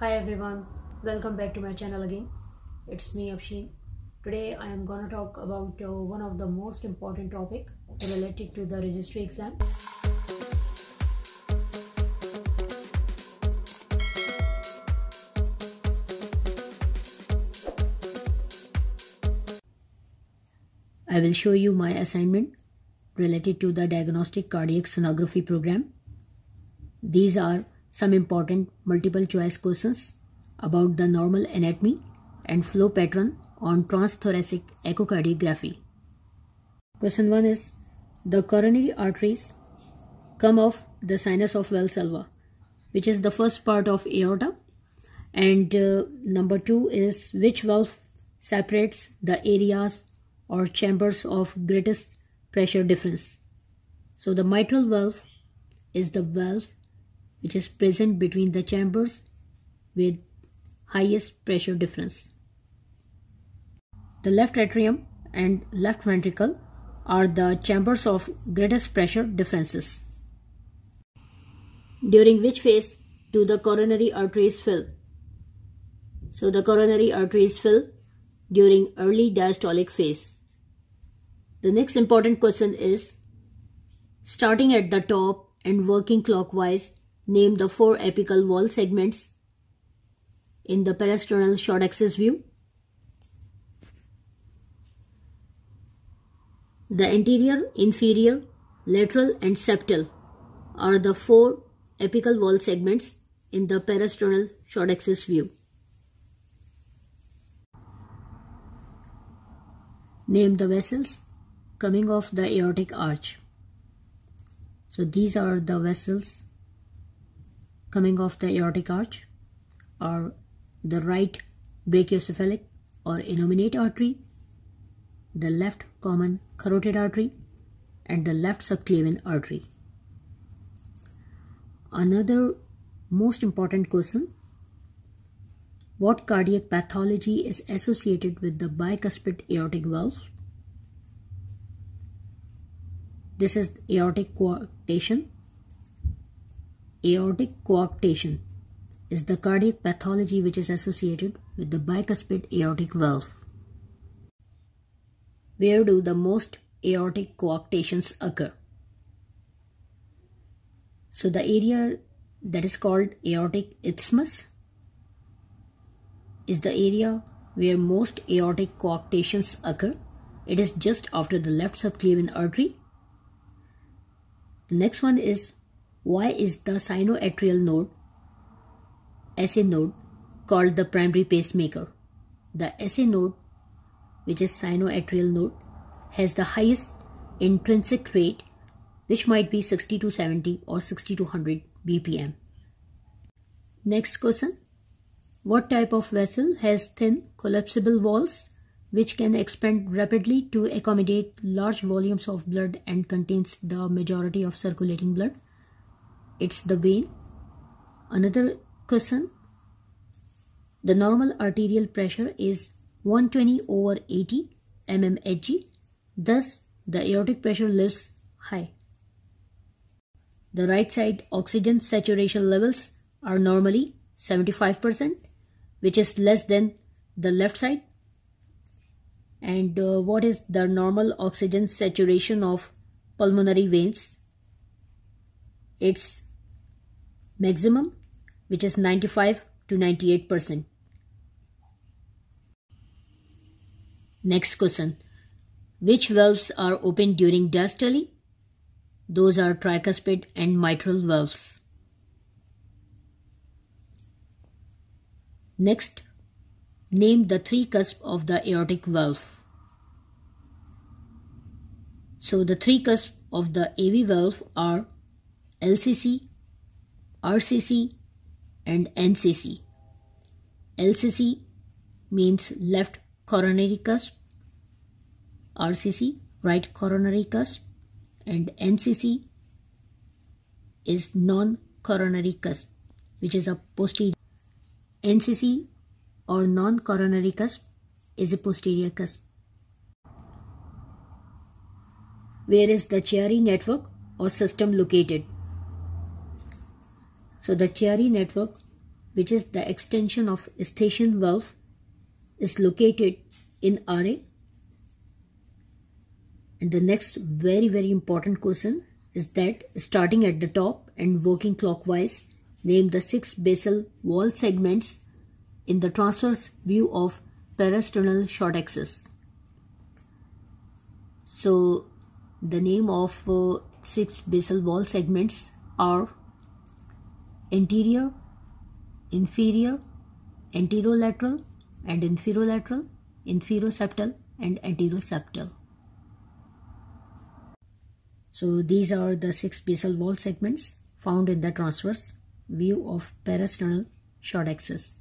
Hi everyone, welcome back to my channel again. It's me Afsheen. Today I am gonna talk about uh, one of the most important topic related to the registry exam. I will show you my assignment related to the diagnostic cardiac sonography program. These are some important multiple choice questions about the normal anatomy and flow pattern on transthoracic echocardiography. Question 1 is The coronary arteries come off the sinus of Valsalva, which is the first part of aorta. And uh, number 2 is which valve separates the areas or chambers of greatest pressure difference. So the mitral valve is the valve which is present between the chambers with highest pressure difference. The left atrium and left ventricle are the chambers of greatest pressure differences. During which phase do the coronary arteries fill? So the coronary arteries fill during early diastolic phase. The next important question is starting at the top and working clockwise Name the four apical wall segments in the parasternal short axis view. The anterior, inferior, lateral and septal are the four apical wall segments in the parasternal short axis view. Name the vessels coming off the aortic arch. So these are the vessels coming off the aortic arch are the right brachiocephalic or innominate artery, the left common carotid artery, and the left subclavian artery. Another most important question what cardiac pathology is associated with the bicuspid aortic valve? This is aortic coarctation Aortic coarctation is the cardiac pathology which is associated with the bicuspid aortic valve. Where do the most aortic coarctations occur? So the area that is called aortic isthmus is the area where most aortic coarctations occur. It is just after the left subclavian artery. The next one is why is the sinoatrial node, SA node, called the primary pacemaker? The SA node, which is sinoatrial node, has the highest intrinsic rate, which might be 60 to 70 or 60 to 100 BPM. Next question. What type of vessel has thin collapsible walls which can expand rapidly to accommodate large volumes of blood and contains the majority of circulating blood? It's the vein. Another question. The normal arterial pressure is 120 over 80 mmHg thus the aortic pressure lives high. The right side oxygen saturation levels are normally 75% which is less than the left side. And uh, what is the normal oxygen saturation of pulmonary veins? It's maximum which is 95 to 98%. Next question. Which valves are open during diastole? Those are tricuspid and mitral valves. Next, name the three cusps of the aortic valve. So the three cusps of the AV valve are LCC, RCC and NCC. LCC means left coronary cusp, RCC right coronary cusp and NCC is non-coronary cusp which is a posterior. NCC or non-coronary cusp is a posterior cusp. Where is the Chiari network or system located? So the Chiari network which is the extension of eustachian valve is located in RA. And the next very very important question is that starting at the top and working clockwise, name the six basal wall segments in the transverse view of parasternal short axis. So the name of uh, six basal wall segments are anterior, inferior, anterolateral and inferolateral, inferoseptal and anteroseptal. So these are the six basal wall segments found in the transverse view of parasternal short axis.